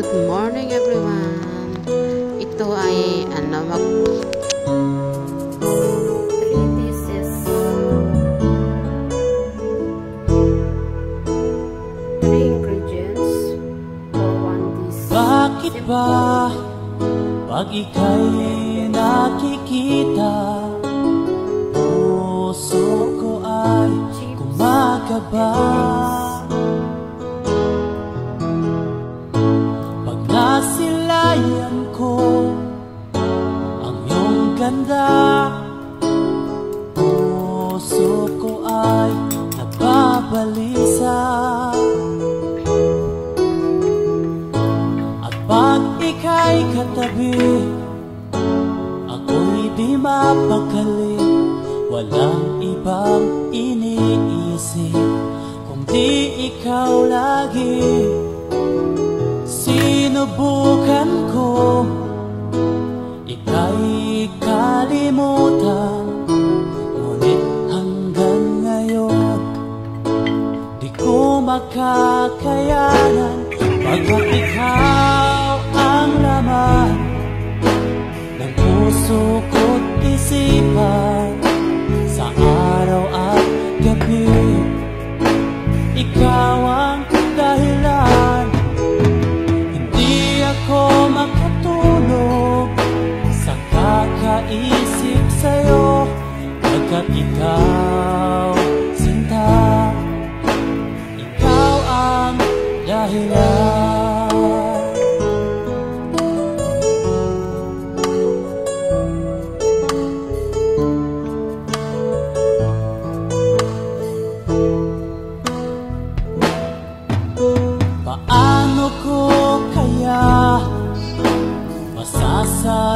Good morning everyone. Ito ay ano mag Bakit ba pag ika'y ganda Puso ko ay nagbabalisa At pag ika'y katabi Ako'y di mapakali Walang ibang iniisip Kundi ikaw lagi. Sinubukan ko makakayanan Pagka ikaw ang laman ng puso ko.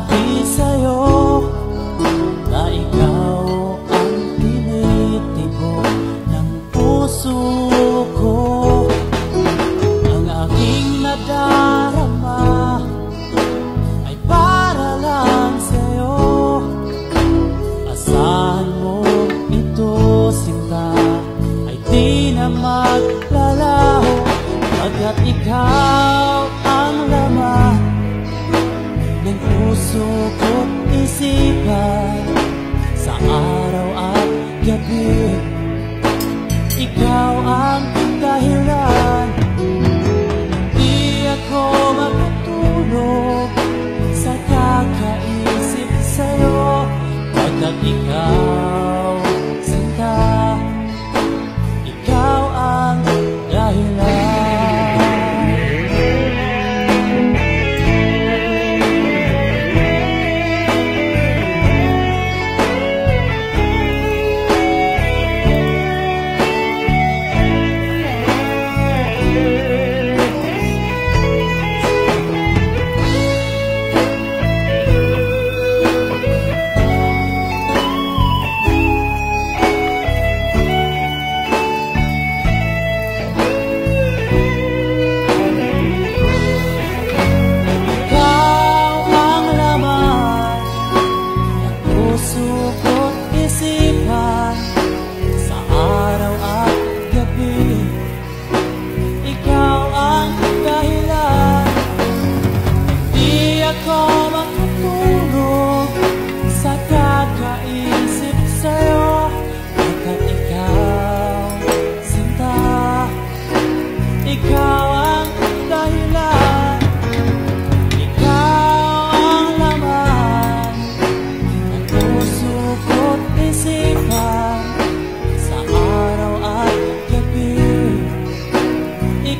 sabi sa'yo na ikaw ang tinitibo ng puso ko. Ang aking nadarama ay para lang sa'yo. Asahan mo ito sinta ay di na maglalaho Pagkat ikaw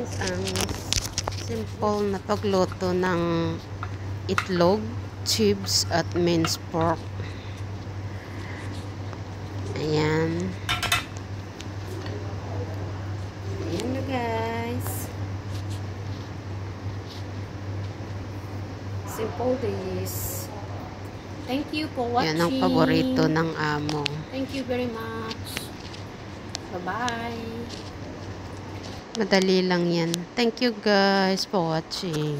guys ang simple na pagluto ng itlog, chips at minced pork. Ayan. Ayan na guys. Simple this thank you for watching yan ang paborito ng amo. Thank you very much. Bye bye Madali lang yan. Thank you guys for watching.